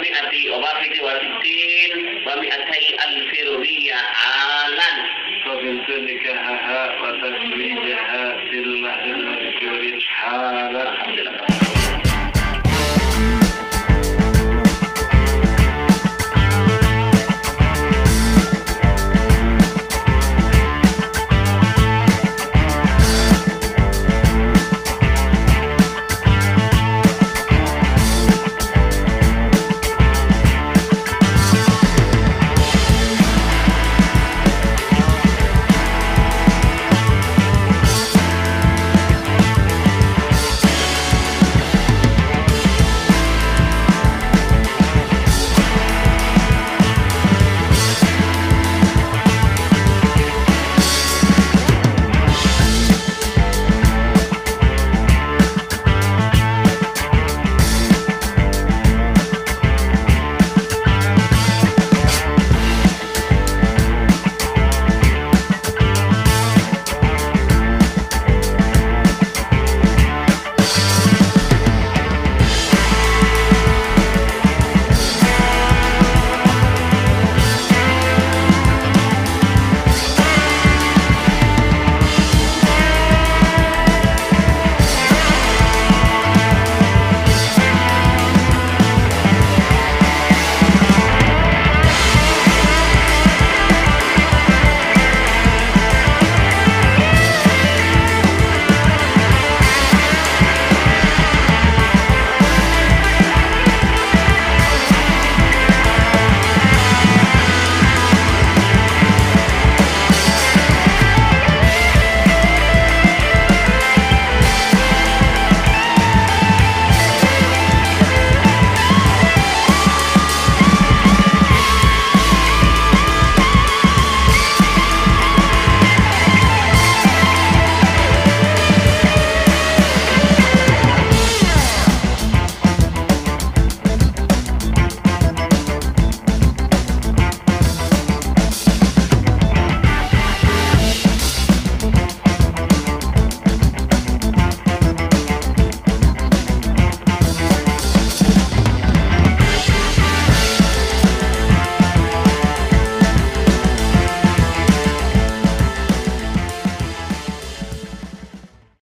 mi'ati wa ma fiti wa sittin wa mi'atai alfi rubiya alan. Wa bintu nikahaha wa tasbih